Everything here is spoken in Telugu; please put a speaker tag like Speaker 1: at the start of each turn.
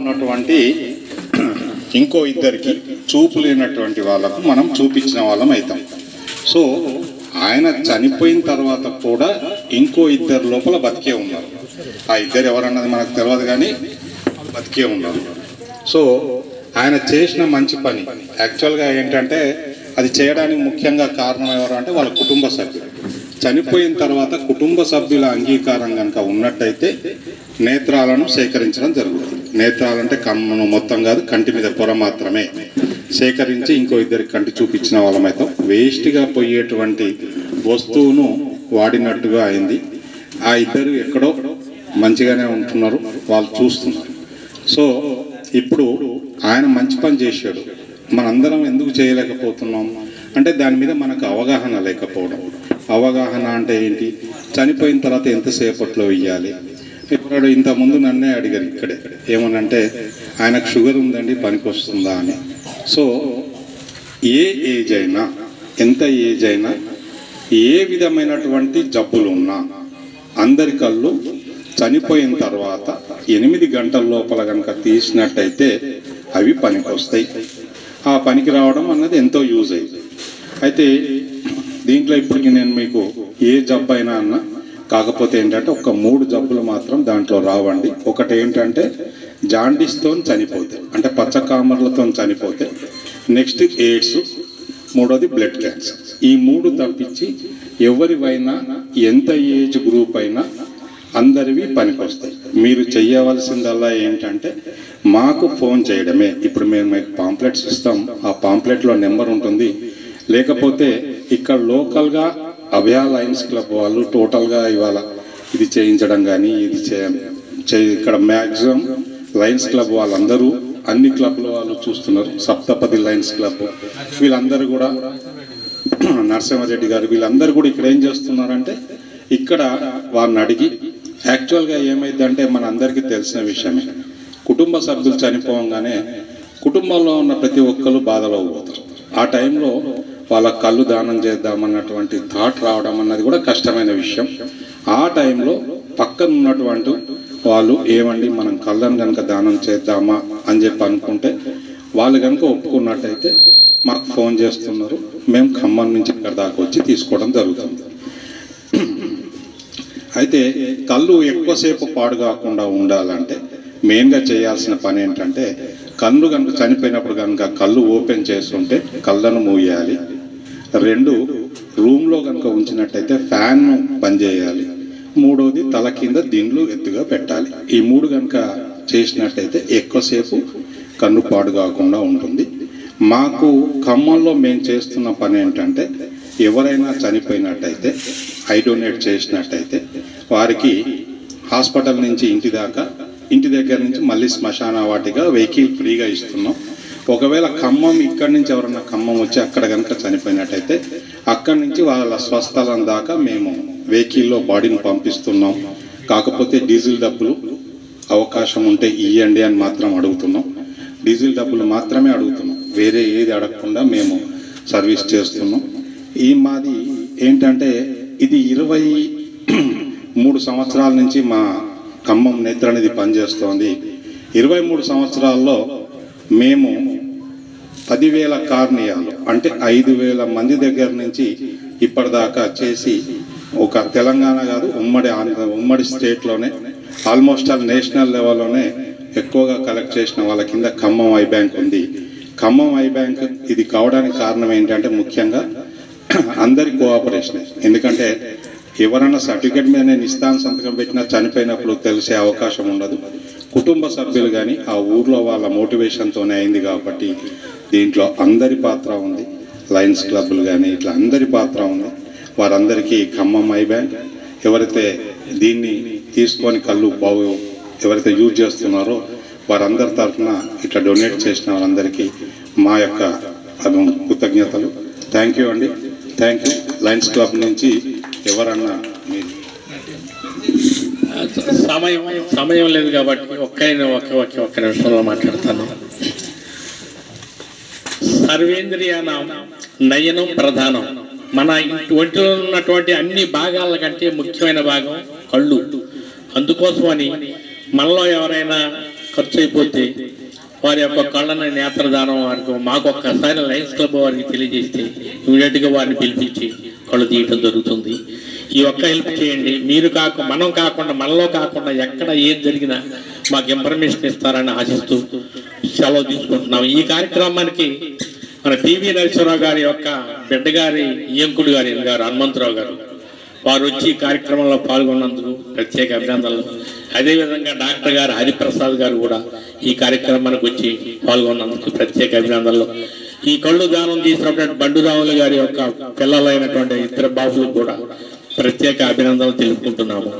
Speaker 1: ఉన్నటువంటి ఇంకో ఇద్దరికి చూపు లేనటువంటి వాళ్ళకు మనం చూపించిన వాళ్ళం అవుతాం. సో ఆయన చనిపోయిన తర్వాత కూడా ఇంకో ఇద్దరు లోపల బతికే ఉన్నారు. ఆ ఇద్దరు ఎవరన్నది మనకు తెలియదు కానీ బతికే ఉన్నారు. సో ఆయన చేసిన మంచి పని యాక్చువల్గా ఏంటంటే అది చేయడానికి ముఖ్యంగా కారణం ఎవరు అంటే వాళ్ళ కుటుంబ సభ్యులు. చనిపోయిన తర్వాత కుటుంబ సభ్యుల అంగీకారం కనుక ఉన్నట్టయితే నేత్రాలను సేకరించడం జరుగుతుంది. నేత్రాలంటే కమ్మను మొత్తం కాదు కంటి మీద పొర మాత్రమే. సేకరించి ఇంకో ఇద్దరికి కంటి చూపించిన వాళ్ళమైతే వేస్ట్గా పోయేటువంటి వస్తువును వాడినట్టుగా అయింది. ఆ ఇద్దరు ఎక్కడో మంచిగానే ఉంటున్నారు వాళ్ళు చూస్తున్నారు. సో ఇప్పుడు ఆయన మంచి పని చేశాడు. మనందరం ఎందుకు చేయలేకపోతున్నాం? అంటే దాని మీద మనకు అవగాహన లేకపోవడం. అవగాహన అంటే ఏంటి? చనిపోయిన తర్వాత ఎంతసేపట్లో ఇవ్వాలి ఇప్పుడు ఇంతకుముందు నన్నే అడిగారు ఇక్కడే. ఏమనంటే ఆయనకు షుగర్ ఉందండి పనికి వస్తుందా అని. సో ఏ ఏజ్ అయినా ఎంత ఏజ్ అయినా ఏ విధమైనటువంటి జబ్బులు ఉన్నా అందరి కళ్ళు చనిపోయిన తర్వాత ఎనిమిది గంటల లోపల కనుక తీసినట్టయితే అవి పనికి వస్తాయి ఆ పనికి రావడం అన్నది ఎంతో యూజ్ అయింది. అయితే దీంట్లో ఇప్పటికి నేను మీకు ఏ జబ్బు అయినా అన్నా కాకపోతే ఏంటంటే ఒక మూడు జబ్బులు మాత్రం దాంట్లో రావండి. ఒకటి ఏంటంటే జాండీస్తో చనిపోతే అంటే పచ్చకామర్లతో చనిపోతే నెక్స్ట్ ఎయిడ్స్ మూడోది బ్లడ్ క్యాన్సర్. ఈ మూడు తప్పించి ఎవరివైనా ఎంత ఏజ్ గ్రూప్ అయినా అందరివి పనికొస్తాయి. మీరు చేయవలసిందల్లా ఏంటంటే మాకు ఫోన్ చేయడమే. ఇప్పుడు మేము మీకు పాంప్లెట్స్ ఇస్తాం. ఆ పాంప్లెట్లో నెంబర్ ఉంటుంది. లేకపోతే ఇక్కడ లోకల్గా అభయ లయన్స్ క్లబ్ వాళ్ళు టోటల్గా ఇవాళ ఇది చేయించడం కానీ ఇది చే- ఇక్కడ మ్యాక్సిమం లయన్స్ క్లబ్ వాళ్ళందరూ అన్ని క్లబ్ల వాళ్ళు చూస్తున్నారు. సప్తపది లయన్స్ క్లబ్ వీళ్ళందరూ కూడా నరసింహారెడ్డి గారు వీళ్ళందరూ కూడా ఇక్కడ ఏం చేస్తున్నారంటే ఇక్కడ వారిని అడిగి యాక్చువల్గా ఏమైందంటే మన అందరికీ తెలిసిన విషయమే. కుటుంబ సభ్యులు చనిపోగానే కుటుంబంలో ఉన్న ప్రతి ఒక్కరు బాధలో పోతారు. ఆ టైంలో వాళ్ళ కళ్ళు దానం చేద్దామన్నటువంటి థాట్ రావడం అన్నది కూడా కష్టమైన విషయం. ఆ టైంలో పక్కన ఉన్నటువంటి వాళ్ళు ఏమండి మనం కళ్ళను కనుక దానం చేద్దామా? అని చెప్పి అనుకుంటే వాళ్ళు కనుక ఒప్పుకున్నట్టయితే మాకు ఫోన్ చేస్తున్నారు. మేము ఖమ్మం నుంచి ఇక్కడ దాకా వచ్చి తీసుకోవడం జరుగుతుంది. అయితే కళ్ళు ఎక్కువసేపు పాడు కాకుండా ఉండాలంటే మెయిన్గా చేయాల్సిన పని ఏంటంటే కళ్ళు కనుక చనిపోయినప్పుడు కనుక కళ్ళు ఓపెన్ చేస్తుంటే కళ్ళను మూయాలి. రెండు రూమ్లో కనుక ఉంచినట్టయితే ఫ్యాన్ బంద్ చేయాలి మూడోది తల కింద దిండ్లు ఎత్తుగా పెట్టాలి. ఈ మూడు కనుక చేసినట్టయితే ఎక్కువసేపు కన్ను పాడు కాకుండా ఉంటుంది. మాకు ఖమ్మంలో మేము చేస్తున్న పని ఏంటంటే ఎవరైనా చనిపోయినట్టయితే ఐ డొనేట్ చేసినట్టయితే వారికి హాస్పిటల్ నుంచి ఇంటి దాకా ఇంటి దగ్గర నుంచి మళ్ళీ శ్మశాన వాటిగా వెహికల్ ఫ్రీగా ఇస్తున్నాం. ఒకవేళ ఖమ్మం ఇక్కడి నుంచి ఎవరన్నా ఖమ్మం వచ్చి అక్కడ కనుక చనిపోయినట్టయితే అక్కడి నుంచి వాళ్ళ స్వస్థలం దాకా మేము వెహికల్లో బాడీని పంపిస్తున్నాం. కాకపోతే డీజిల్ డబ్బులు అవకాశం ఉంటే ఇవ్వండి అని మాత్రం అడుగుతున్నాం. డీజిల్ డబ్బులు మాత్రమే అడుగుతున్నాం. వేరే ఏది అడగకుండా మేము సర్వీస్ చేస్తున్నాం. ఈ మాది ఏంటంటే ఇది ఇరవై మూడు సంవత్సరాల నుంచి మా ఖమ్మం నేత్ర అనేది పనిచేస్తోంది. ఇరవై మూడు సంవత్సరాల్లో మేము పదివేల కార్నియాలు అంటే ఐదు వేల మంది దగ్గర నుంచి ఇప్పటిదాకా చేసి ఒక తెలంగాణ కాదు ఉమ్మడి ఆంధ్ర ఉమ్మడి స్టేట్లోనే ఆల్మోస్ట్ ఆల్ నేషనల్ లెవెల్లోనే ఎక్కువగా కలెక్ట్ చేసిన వాళ్ళ కింద ఖమ్మం ఐ బ్యాంక్ ఉంది. ఖమ్మం ఐ బ్యాంక్ ఇది కావడానికి కారణం ఏంటంటే ముఖ్యంగా అందరి కోఆపరేషన్. ఎందుకంటే ఎవరైనా సర్టిఫికేట్ మీద నేను ఇస్తాను సంతకం పెట్టినా చనిపోయినప్పుడు తెలిసే అవకాశం ఉండదు. కుటుంబ సభ్యులు కానీ ఆ ఊర్లో వాళ్ళ మోటివేషన్తోనే అయింది కాబట్టి దీంట్లో అందరి పాత్ర ఉంది. లయన్స్ క్లబ్లు కానీ ఇట్లా అందరి పాత్ర ఉంది. వారందరికీ ఖమ్మం ఐ బ్యాంక్. ఎవరైతే దీన్ని తీసుకొని కళ్ళు బాగు ఎవరైతే యూజ్ చేస్తున్నారో వారందరి తరఫున ఇట్లా డొనేట్ చేసిన వారందరికీ మా యొక్క కృతజ్ఞతలు. థ్యాంక్ యూ అండి. థ్యాంక్ యూ లయన్స్ క్లబ్ నుంచి ఎవరన్నా మీరు
Speaker 2: సమయం సమయం లేదు కాబట్టి ఒక్కైనా ఒక్క ఒక్క ఒక్క నిమిషంలో మాట్లాడతాను. సర్వేంద్రియానం నయనం ప్రధానం. మన ఒంటిలో ఉన్నటువంటి అన్ని భాగాల కంటే ముఖ్యమైన భాగం కళ్ళు. అందుకోసమని మనలో ఎవరైనా ఖర్చు అయిపోతే వారి యొక్క కళ్ళని నేత్రదానం వారికి మాకు ఒక్కసారి లయన్స్ క్లబ్ వారికి తెలియజేస్తే ఇమీడియట్గా వారిని పిలిపించి కళ్ళు తీయటం జరుగుతుంది. ఈ ఒక్క హెల్ప్ చేయండి. మీరు కాకు మనం కాకుండా మనలో కాకుండా ఎక్కడ ఏం జరిగినా మాకు ఇన్ఫర్మేషన్ ఇస్తారని ఆశిస్తూ సెలవు తీసుకుంటున్నాం. ఈ కార్యక్రమానికి మన టీవీ నరసింహరావు గారి యొక్క బిడ్డ గారి ఈయంకుడు గారి గారు హనుమంతరావు గారు. వారు వచ్చి కార్యక్రమంలో పాల్గొన్నందుకు ప్రత్యేక అభినందనలు. అదేవిధంగా డాక్టర్ గారు హరిప్రసాద్ గారు కూడా ఈ కార్యక్రమానికి వచ్చి పాల్గొన్నందుకు ప్రత్యేక అభినందనలు. ఈ కళ్ళు దానం తీసినటువంటి బండురాములు గారి యొక్క పిల్లలైనటువంటి ఇద్దరు బాబులు కూడా ప్రత్యేక అభినందనలు తెలుపుకుంటున్నాము.